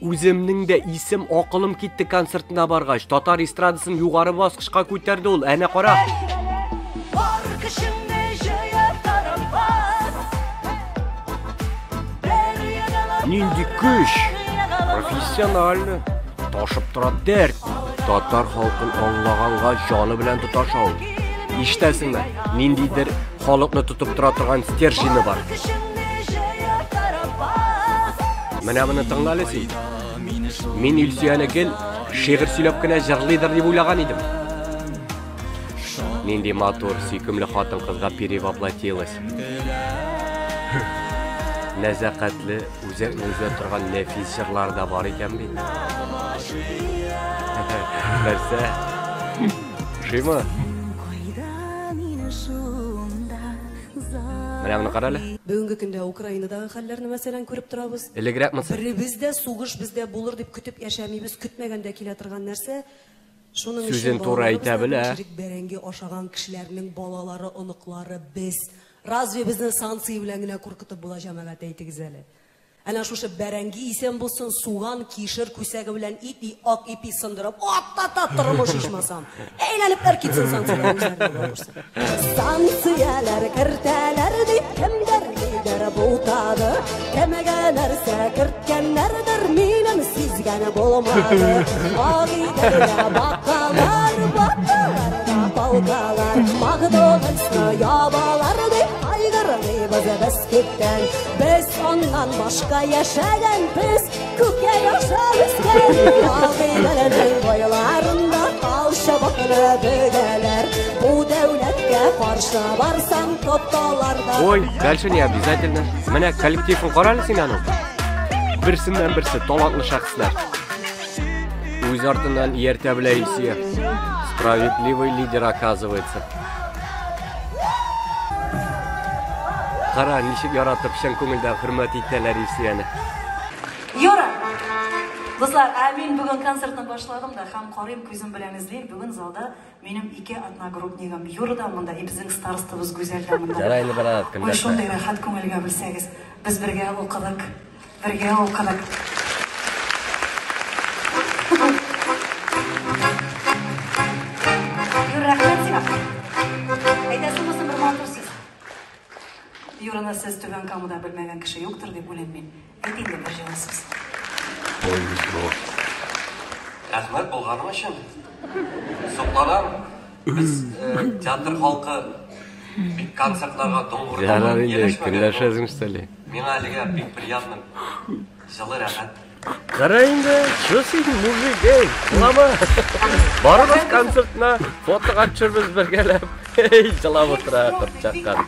өзімнің де исім ақылым кетті концертіне барғаш татар эстрадасын жоғары басқышқа көтерді ол әне қара Бар нинди күш ташып тұрады дәрт татар халқын аңлағанға жаны білән тұташау ишетәсіңме ниндидер халықны тұтып тұра тұрған стержені бар мұны тыңдалы сен мен үлсияны кел шиғыр сөйлеп кенә жырлыйдыр деп ойлаған едім нинди матур сүйкімлі хатын қызға перевоплотилась нәзәкәтлі өзек өзе тұрған нәфис жырлар да бар екен бит. Нәрсе шима. Міне мұны қаралы бүгінгі күндә украинадағы хәлләрне мәсәлән күреп торабыз элегрәк мысыр беребез дә сугыш бездә булыр дип көтеп яшәмибез көтмәгәндә килә торган нәрсә шуның Сүзен туры әйтә белә. бәрәңге ашаган кешеләрнең балалары оныклары без разве безне санкция белән генә куркытып була җәмәгать әйтегез әле Әнә шушы бәрәңге исән булсын, суган, кишер, күсәге белән ипи, ак ипи сындырып, аттата тормыш ичмасам. Әйләнепләр китсен санкциялар. Санкциялар кертәләр бакалар да палкалар без күккә яшәбез Агыйдәрнең бойларында барсаң тоталар да Ой, дальше не обязательно. Менә коллективін қаралы сен аның. Бірсі талантлы шәхсләр. Өз артынан ерте. Справедливый лидер оказывается. Қара, нишек яратып шын көңілдә хөрмәт итәләр исияны. Юра! Достар, ә мен бүгін концертны башладым да, һәм қарым күзім белән эзлим. Бүген залда минем ике одногруппнигым Юра да монда, и безнең старостыбыз Гүзәл да монда. Жарайды, брат, Ой, көнләшмә. шундый рәхәт күңелгә белсәгез. Без бергә укыдык, бергә Юраны сез түбән камыда белмәгән кеше юктыр дип уйлыйм мин. Әйт инде бер җылы сүз. рахмет болғаным үшін соқланам біз театр халқы бик концертларға Жарар доңғырдан инде, көнләшәсең стәле. миңа әлегә бик приятным жылы рәхәт Қара инде, что син мужик, ей, жылама. Барыбыз концертына фотоға төшербез бергәләп. Ей, жылап отыра, кырчаккан.